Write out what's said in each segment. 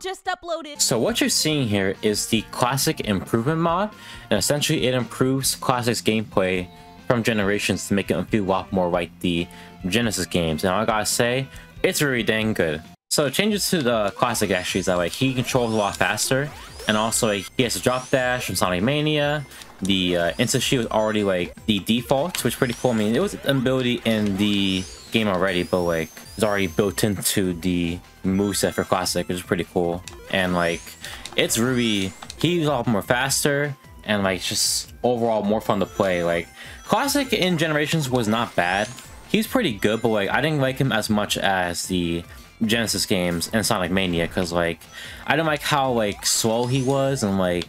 just uploaded. So what you're seeing here is the Classic Improvement mod, and essentially it improves Classic's gameplay from Generations to make it feel a lot more like the Genesis games. And I gotta say, it's really dang good. So changes to the Classic actually is that like he controls a lot faster, and also like, he has a drop dash from Sonic Mania. The uh, Insta Shield is already like the default, which is pretty cool. I mean, it was an ability in the game already, but like it's already built into the moveset for Classic, which is pretty cool. And like it's Ruby, he's a lot more faster and like just overall more fun to play. Like Classic in Generations was not bad. He's pretty good, but like I didn't like him as much as the Genesis games and Sonic Mania because like I didn't like how like slow he was and like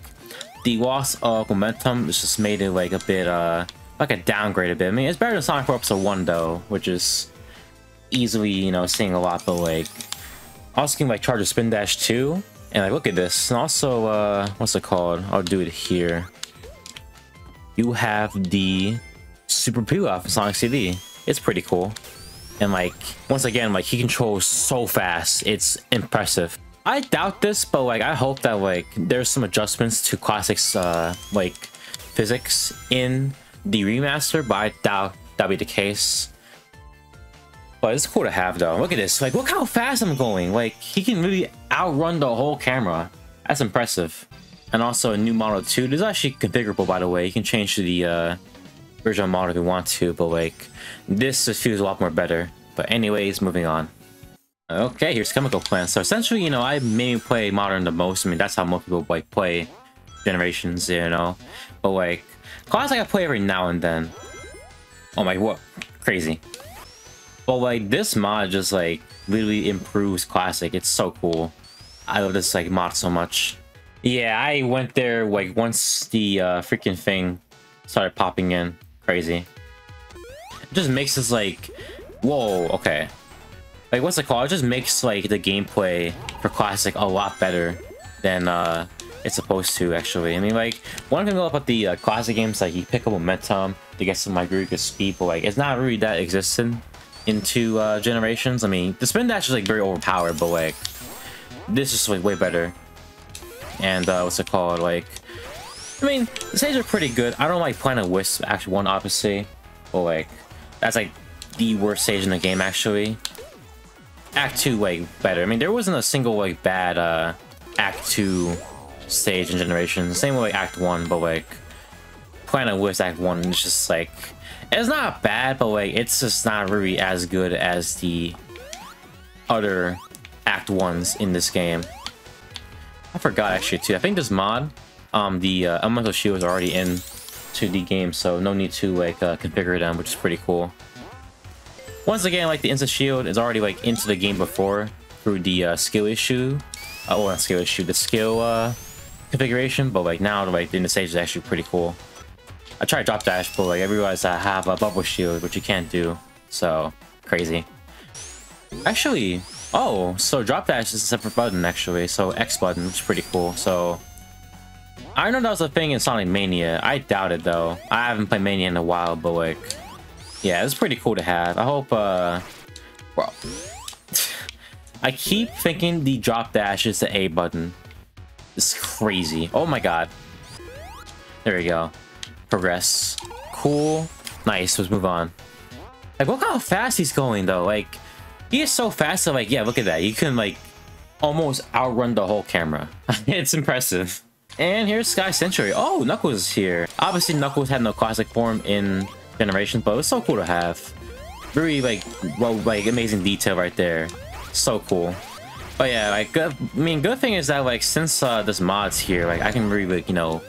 the loss of momentum just made it like a bit uh like a downgrade a bit. I mean it's better than Sonic 4 Episode 1 though, which is easily, you know, seeing a lot, but like also can like charge spin dash too. And like look at this. And also uh what's it called? I'll do it here. You have the Super Peel Out in Sonic CD. It's pretty cool. And like, once again, like he controls so fast. It's impressive. I doubt this, but like I hope that like there's some adjustments to classics uh like physics in the remaster, but I doubt that'll be the case. But it's cool to have though. Look at this. Like look how fast I'm going. Like he can really outrun the whole camera. That's impressive. And also a new model too. This is actually configurable by the way. You can change to the uh original model if you want to, but like this just feels a lot more better. But anyways, moving on. Okay, here's Chemical Plant. So essentially, you know, I mainly play Modern the most. I mean, that's how most people like play Generations, you know. But like, Classic I play every now and then. Oh my, what? Crazy. But like, this mod just like literally improves Classic. It's so cool. I love this like mod so much. Yeah, I went there like once the uh, freaking thing started popping in. Crazy. It just makes this like, whoa, okay. Like, what's it called? It just makes like the gameplay for Classic a lot better than uh, it's supposed to, actually. I mean, like, one thing about the uh, Classic games, like, you pick up momentum to get some, like, really good speed, but, like, it's not really that existent into uh, Generations. I mean, the spin dash is, like, very overpowered, but, like, this is, like, way better. And, uh, what's it called? Like, I mean, the stages are pretty good. I don't like Planet Wisp, actually, one opposite. But, like, that's, like, the worst stage in the game, actually. Act 2, like, better. I mean, there wasn't a single, like, bad, uh, Act 2 stage in generation. Same way, Act 1, but, like, Planet Wisp Act 1 is just, like, it's not bad, but, like, it's just not really as good as the other Act 1s in this game. I forgot, actually, too. I think this mod um, the uh, elemental shield is already in to the game, so no need to like uh, configure them, which is pretty cool. Once again, like the instant shield is already like into the game before through the uh, skill issue. Well, not skill issue, the skill uh, configuration, but like now, like in the stage is actually pretty cool. I tried drop dash, but like I realized I have a bubble shield, which you can't do, so crazy. Actually, oh, so drop dash is a separate button actually, so X button, which is pretty cool. So I know that was a thing in Sonic Mania. I doubt it though. I haven't played Mania in a while, but like, yeah, it's pretty cool to have. I hope, uh, bro. I keep thinking the drop dash is the A button. It's crazy. Oh my god. There we go. Progress. Cool. Nice. Let's move on. Like, look how fast he's going though. Like, he is so fast. So like, yeah, look at that. You can like almost outrun the whole camera. it's impressive. And here's Sky Sanctuary. Oh, Knuckles is here. Obviously, Knuckles had no classic form in Generation, but it's so cool to have. Very, like, well, like, amazing detail right there. So cool. But yeah, like, good, I mean, good thing is that, like, since uh, this mod's here, like, I can really, like, you know,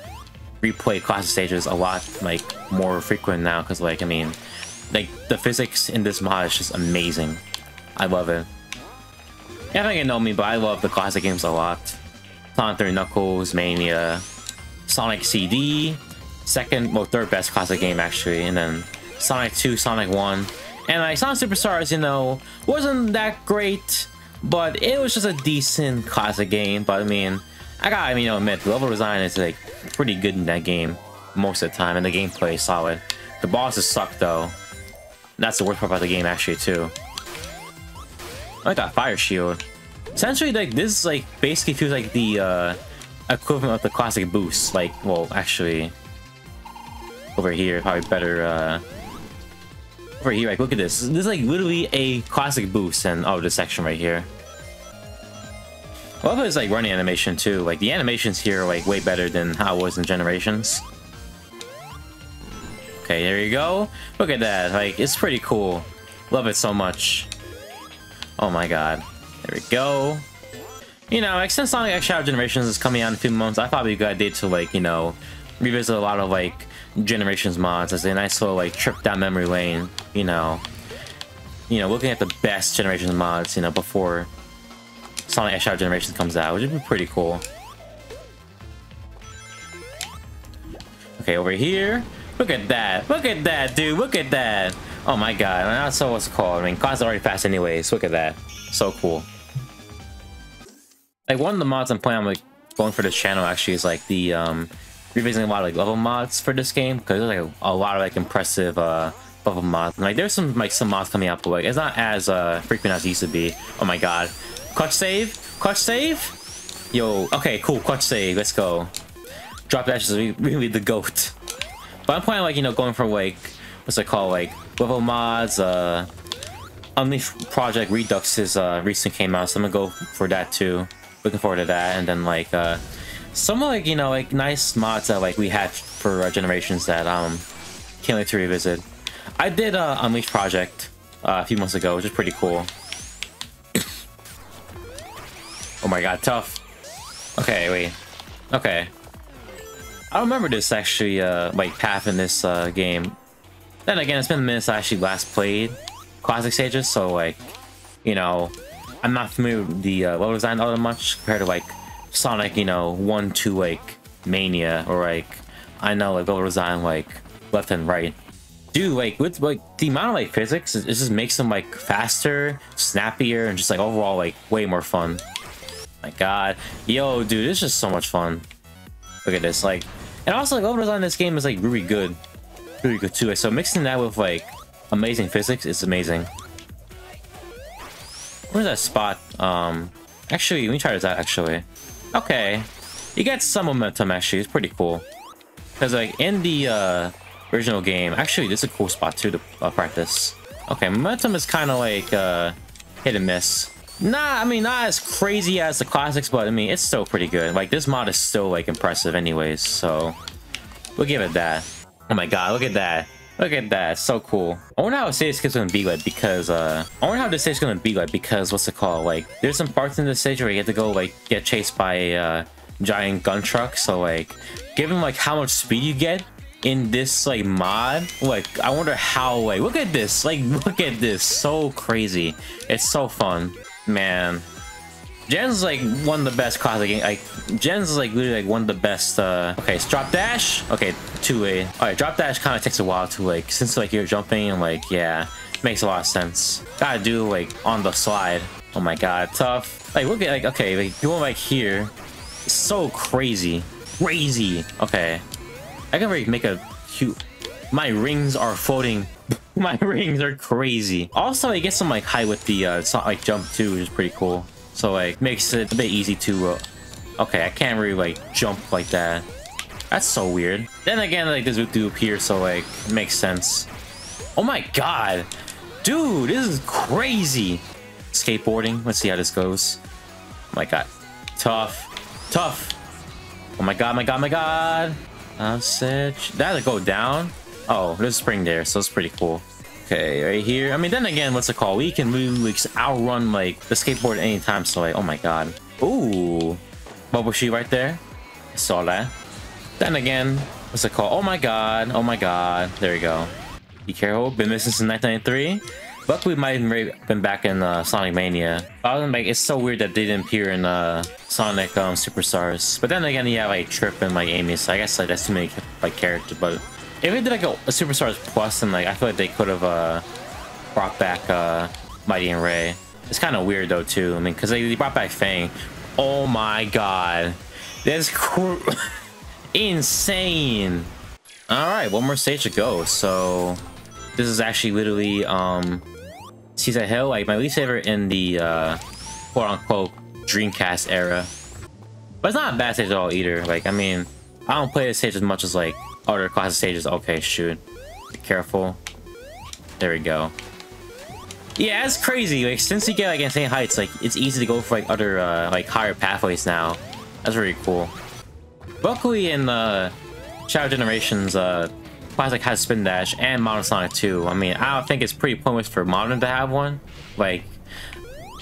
replay classic stages a lot, like, more frequent now, because, like, I mean, like, the physics in this mod is just amazing. I love it. Yeah, I think you know me, but I love the classic games a lot. Sonic 3 Knuckles, Mania, Sonic CD, second, well, third best classic game actually, and then Sonic 2, Sonic 1. And like Sonic Superstars, you know, wasn't that great, but it was just a decent classic game. But I mean, I gotta you know admit, the level design is like pretty good in that game most of the time, and the gameplay is solid. The bosses suck though. That's the worst part about the game actually too. I got Fire Shield. Essentially, like this, like basically feels like the uh, equivalent of the classic boost. Like, well, actually, over here probably better. Uh, over here, like look at this. This is like literally a classic boost, and oh, this section right here. I love it's like running animation too. Like the animations here are like way better than how it was in Generations. Okay, there you go. Look at that. Like it's pretty cool. Love it so much. Oh my god. There we go. You know, like since Sonic X Shadow Generations is coming out in a few months, I probably be a idea to like, you know, revisit a lot of like Generations mods as a nice little like trip down memory lane, you know. You know, looking at the best Generations mods, you know, before Sonic X Shadow Generations comes out, which would be pretty cool. Okay, over here. Look at that. Look at that, dude. Look at that. Oh my god. That's so what's called. I mean, cars are already fast anyways. Look at that. So cool. Like, one of the mods I'm playing, I'm like, going for this channel actually is like the, um, revisiting a lot of like level mods for this game because there's like a, lot of like impressive, uh, level mods. Like, there's some, like, some mods coming out, but like, it's not as, uh, frequent as it used to be. Oh my god. Clutch save? Clutch save? Yo, okay, cool, clutch save, let's go. Drop dash is really the goat. But I'm playing like, you know, going for like, what's it called, like, level mods, uh, Unleash Project Redux uh, recently came out, so I'm gonna go for that too. Looking forward to that, and then like, uh, some like, you know, like, nice mods that like we had for Generations that, um, can't wait to revisit. I did, uh, Unleash Project, uh, a few months ago, which is pretty cool. Oh my god, tough. Okay, wait. Okay. I remember this actually, uh, like, path in this, uh, game. Then again, it's been minutes I actually last played classic stages, so, like, you know, I'm not familiar with the uh, level design all that much compared to, like, Sonic, you know, 1, 2, like, Mania, or, like, I know, like, level design, like, left and right. Dude, like, with, like, the amount of, like, physics, it just makes them, like, faster, snappier, and just, like, overall, like, way more fun. My god. Yo, dude, it's just so much fun. Look at this, like... And also, like, overall on this game is, like, really good. Really good, too. So mixing that with, like, amazing physics is amazing. Where's that spot? Um... Actually, let me try this out, actually. Okay. You get some momentum, actually. It's pretty cool. Because, like, in the, uh... Original game... Actually, this is a cool spot, too, to uh, practice. Okay, momentum is kind of, like, uh... Hit and miss. Nah, I mean, not as crazy as the classics, but I mean, it's still pretty good. Like, this mod is still, like, impressive anyways, so... We'll give it that. Oh my god, look at that. Look at that, so cool. I wonder how a stage is gonna be like because, uh... I wonder how this stage is gonna be like because, what's it called? Like, there's some parts in this stage where you have to go, like, get chased by a, uh, giant gun truck, so, like, given, like, how much speed you get, in this like mod like i wonder how like look at this like look at this so crazy it's so fun Man. Gens is like one of the best classic games. Like Gens is like literally like one of the best. Uh, okay, it's drop dash. Okay, two way. All right, drop dash kind of takes a while to like since like you're jumping and like yeah, makes a lot of sense. Gotta do like on the slide. Oh my god, tough. Like look at like okay, like going like here, it's so crazy, crazy. Okay, I can really make a cute. My rings are floating My rings are crazy. Also, it gets some like high with the uh, like jump too, which is pretty cool. So like makes it a bit easy to. Uh, okay, I can't really like jump like that. That's so weird. Then again, like this would do appear, so like it makes sense. Oh my god, dude, this is crazy. Skateboarding. Let's see how this goes. Oh my god, tough, tough. Oh my god, my god, my god. Said that'll go down. Oh, there's a spring there, so it's pretty cool. Okay, right here. I mean, then again, what's it called? We can like, outrun, like, the skateboard anytime, so, like, oh my god. Ooh. Bubble shield right there. I saw that. Then again, what's it called? Oh my god. Oh my god. There you go. Be careful. Been missing since 1993. Luckily, we might have been back in uh, Sonic Mania. Was like, it's so weird that they didn't appear in uh, Sonic um, Superstars. But then again, you have like Trip and like Amy, so I guess like that's too many like characters. But if they did like a, a Superstars and like I feel like they could have uh, brought back uh, Mighty and Ray. It's kind of weird though too. I mean, because they, they, brought back Fang. Oh my god, that's insane. All right, one more stage to go. So this is actually literally um, Hill, like my least favorite in the uh, quote-unquote Dreamcast era. But it's not a bad stage at all either. Like, I mean, I don't play this stage as much as like other classic stages. Okay, shoot. Be careful. There we go. Yeah, that's crazy. Like, since you get like insane heights, like it's easy to go for like other uh, like higher pathways now. That's really cool. Luckily, in uh, Shadow Generations, uh, Classic has Spin Dash and Modern Sonic 2. I mean, I don't think it's pretty pointless for Modern to have one. Like,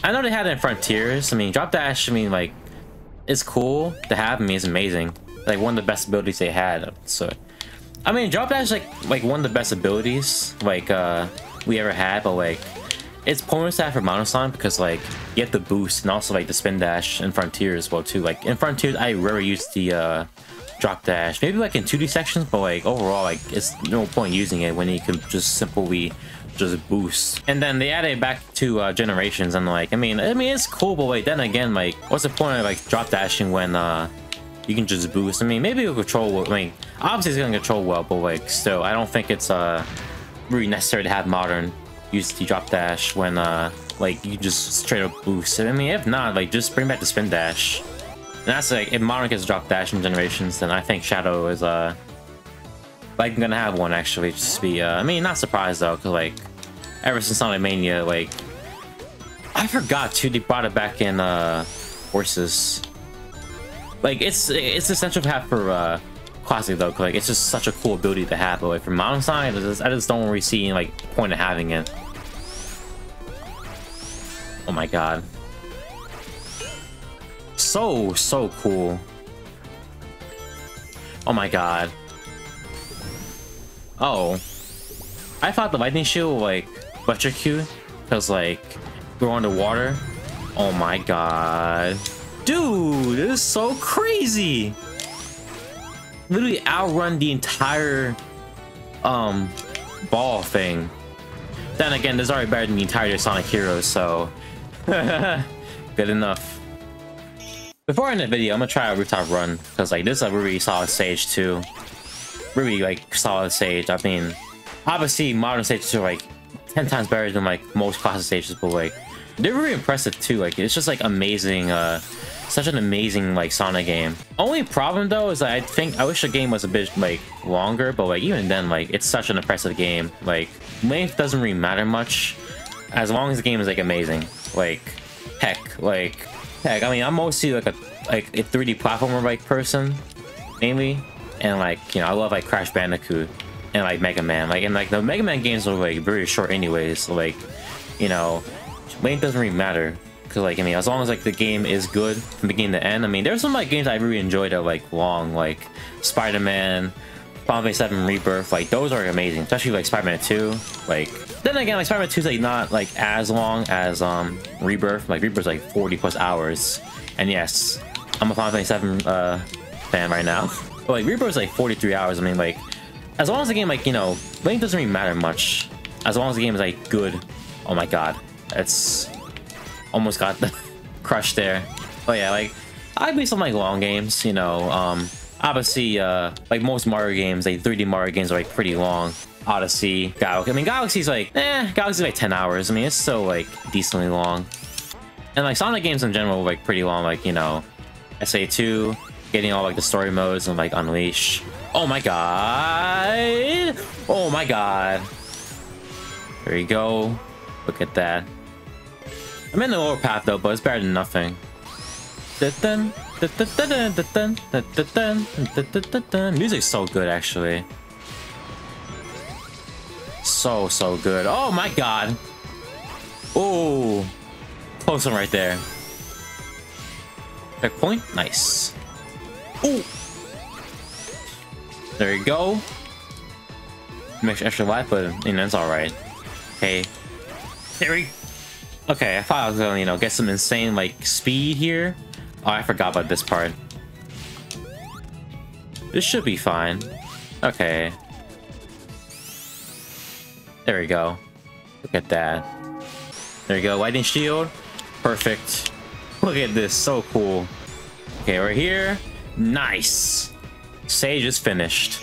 I know they had it in Frontiers. I mean, Drop Dash, I mean, like, it's cool to have. I mean, it's amazing. Like, one of the best abilities they had. So, I mean, Drop Dash is, like, like one of the best abilities, like, uh, we ever had, but, like, it's pointless to have for because, like, you have the boost and also, like, the Spin Dash in Frontier as well, too. Like, in Frontiers, I rarely use the, uh, drop dash. Maybe like in 2D sections, but like overall, like it's no point using it when you can just simply just boost. And then they added it back to uh, generations, and like I mean, I mean it's cool, but like then again, like what's the point of like drop dashing when uh you can just boost? I mean, maybe it'll control. I mean, obviously it's gonna control well, but like still, I don't think it's uh really necessary to have modern use the drop dash when uh like you just straight up boost. I mean, if not, like just bring back the spin dash. And that's like, if Modern gets dropped Dash in Generations, then I think Shadow is, uh, like, gonna have one, actually, just to be, uh, I mean, not surprised, though, because, like, ever since Sonic Mania, like, I forgot, too, they brought it back in, uh, Forces. Like, it's, it's essential to have for, uh, Classic, though, like, it's just such a cool ability to have, but, like, for Modern Sonic, I just, I just don't really see, like, point of having it. Oh my god so, so cool. Oh my god. Oh. I thought the lightning shield would, like, electrocute, because, like, we're underwater. Oh my god. Dude, this is so crazy! Literally outrun the entire, um, ball thing. Then again, this is already better than the entire Sonic Heroes, so... Good enough. Before I end the video, I'm gonna try a rooftop run because like this is a really solid stage too. Really like solid stage. I mean, obviously modern stages are like 10 times better than like most classic stages, but like they're really impressive too. Like it's just like amazing, uh, such an amazing like Sonic game. Only problem though is I think I wish the game was a bit like longer, but like even then like it's such an impressive game. Like length doesn't really matter much as long as the game is like amazing. Like heck, like Heck, I mean, I'm mostly like a like a 3D platformer like person, mainly, and like you know, I love like Crash Bandicoot and like Mega Man. Like and like the Mega Man games are like very short anyways. So, like, you know, length doesn't really matter because like I mean, as long as like the game is good from beginning to end. I mean, there's some like games I really enjoyed that like long, like Spider-Man, Final Fantasy 7 Rebirth. Like those are amazing, especially like Spider-Man 2. Like then again, like Spider-Man 2 is like not like as long as um Rebirth. Like Rebirth's like 40 plus hours. And yes, I'm a Final Fantasy 7 uh, fan right now. But like Rebirth's like 43 hours. I mean like as long as the game like, you know, length doesn't really matter much. As long as the game is like good. Oh my god. It's almost got the crush there. But yeah, like I play some like long games, you know, um obviously uh like most Mario games, like 3D Mario games are like pretty long. Odyssey, Galaxy. I mean, Galaxy's like, eh, Galaxy's like 10 hours. I mean, it's still like decently long. And like Sonic games in general, like pretty long. Like you know, SA2, getting all like the story modes and like Unleash. Oh my god! Oh my god! There you go. Look at that. I'm in the lower path though, but it's better than nothing. Music's so good actually so, so good. Oh my god. Oh. Close one right there. Checkpoint? Nice. Oh. There you go. Makes extra life, but you know, it's alright. Hey. There we Okay, I thought I was gonna, you know, get some insane, like, speed here. Oh, I forgot about this part. This should be fine. Okay. There we go. Look at that. There you go. Lightning shield. Perfect. Look at this. So cool. Okay, we're here. Nice. Sage is finished.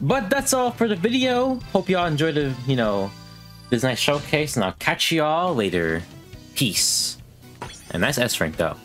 But that's all for the video. Hope y'all enjoyed the, you know, this nice showcase, and I'll catch y'all later. Peace. And nice S rank though.